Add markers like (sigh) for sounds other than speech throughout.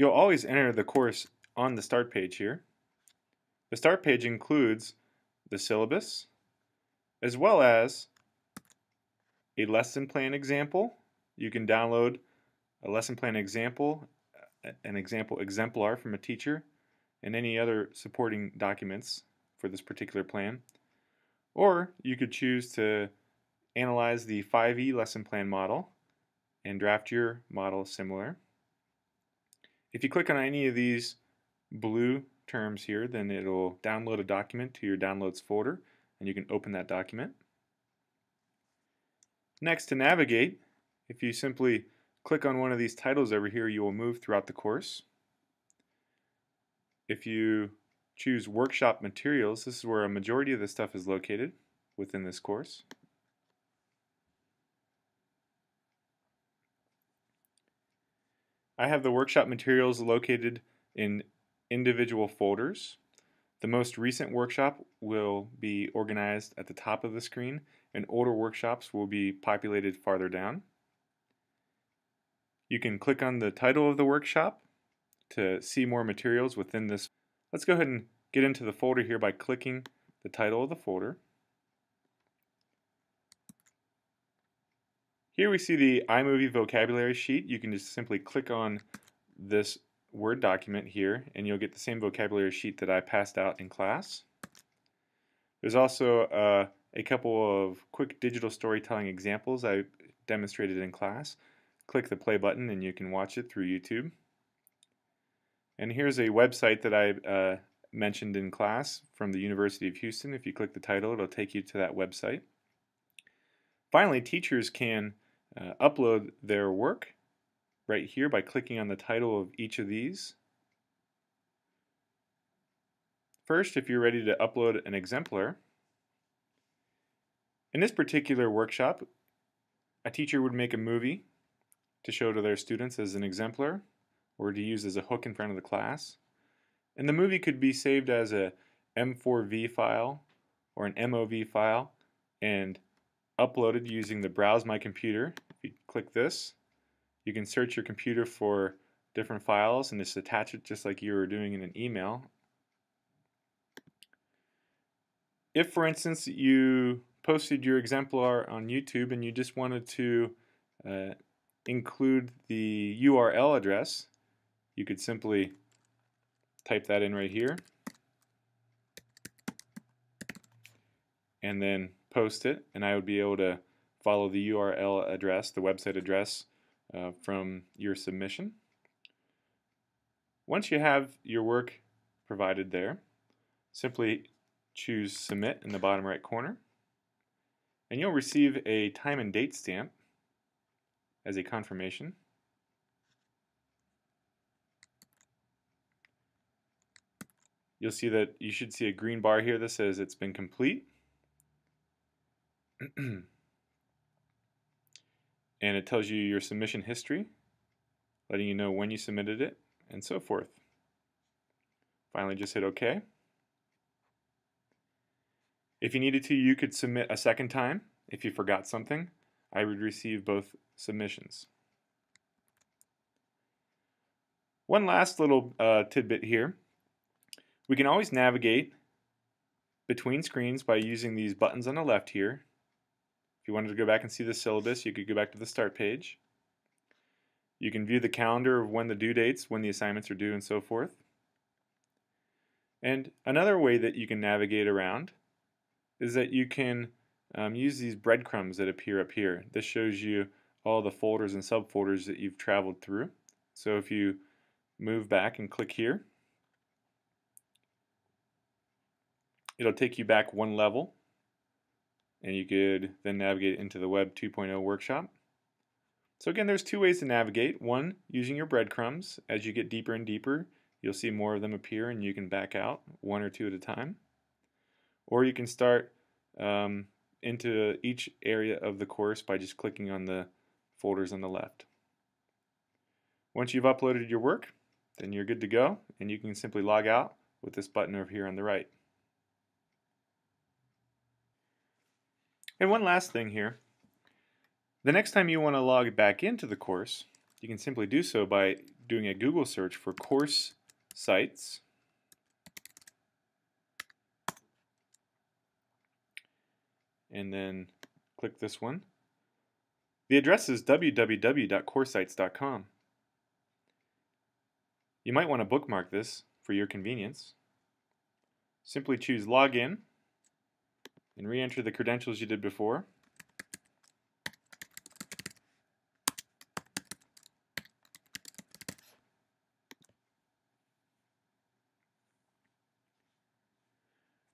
You'll always enter the course on the start page here. The start page includes the syllabus, as well as a lesson plan example. You can download a lesson plan example, an example exemplar from a teacher, and any other supporting documents for this particular plan. Or you could choose to analyze the 5E lesson plan model and draft your model similar. If you click on any of these blue terms here, then it'll download a document to your downloads folder and you can open that document. Next, to navigate, if you simply click on one of these titles over here, you will move throughout the course. If you choose Workshop Materials, this is where a majority of the stuff is located within this course. I have the workshop materials located in individual folders. The most recent workshop will be organized at the top of the screen and older workshops will be populated farther down. You can click on the title of the workshop to see more materials within this. Let's go ahead and get into the folder here by clicking the title of the folder. Here we see the iMovie vocabulary sheet. You can just simply click on this Word document here and you'll get the same vocabulary sheet that I passed out in class. There's also uh, a couple of quick digital storytelling examples I demonstrated in class. Click the play button and you can watch it through YouTube. And here's a website that I uh, mentioned in class from the University of Houston. If you click the title, it'll take you to that website. Finally, teachers can uh, upload their work right here by clicking on the title of each of these. First, if you're ready to upload an exemplar, in this particular workshop, a teacher would make a movie to show to their students as an exemplar or to use as a hook in front of the class. And the movie could be saved as a M4V file or an MOV file and uploaded using the Browse My Computer. If you click this, you can search your computer for different files and just attach it just like you were doing in an email. If, for instance, you posted your exemplar on YouTube and you just wanted to uh, include the URL address, you could simply type that in right here and then post it and I would be able to follow the URL address, the website address uh, from your submission. Once you have your work provided there, simply choose Submit in the bottom right corner, and you'll receive a time and date stamp as a confirmation. You'll see that you should see a green bar here that says it's been complete. (clears throat) and it tells you your submission history, letting you know when you submitted it, and so forth. Finally, just hit OK. If you needed to, you could submit a second time. If you forgot something, I would receive both submissions. One last little uh, tidbit here. We can always navigate between screens by using these buttons on the left here if you wanted to go back and see the syllabus, you could go back to the start page. You can view the calendar of when the due dates, when the assignments are due, and so forth. And another way that you can navigate around is that you can um, use these breadcrumbs that appear up here. This shows you all the folders and subfolders that you've traveled through. So if you move back and click here, it'll take you back one level and you could then navigate into the Web 2.0 workshop. So again, there's two ways to navigate. One, using your breadcrumbs. As you get deeper and deeper, you'll see more of them appear and you can back out one or two at a time. Or you can start um, into each area of the course by just clicking on the folders on the left. Once you've uploaded your work, then you're good to go and you can simply log out with this button over here on the right. And one last thing here. The next time you want to log back into the course, you can simply do so by doing a Google search for course sites. And then click this one. The address is www.coursesites.com. You might want to bookmark this for your convenience. Simply choose Login and re-enter the credentials you did before.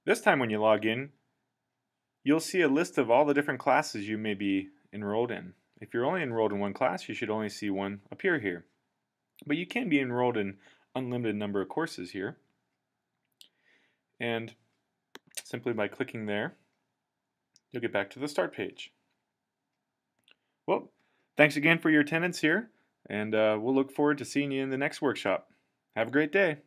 This time when you log in, you'll see a list of all the different classes you may be enrolled in. If you're only enrolled in one class, you should only see one appear here. But you can be enrolled in unlimited number of courses here. And simply by clicking there, you'll get back to the start page. Well, thanks again for your attendance here, and uh, we'll look forward to seeing you in the next workshop. Have a great day.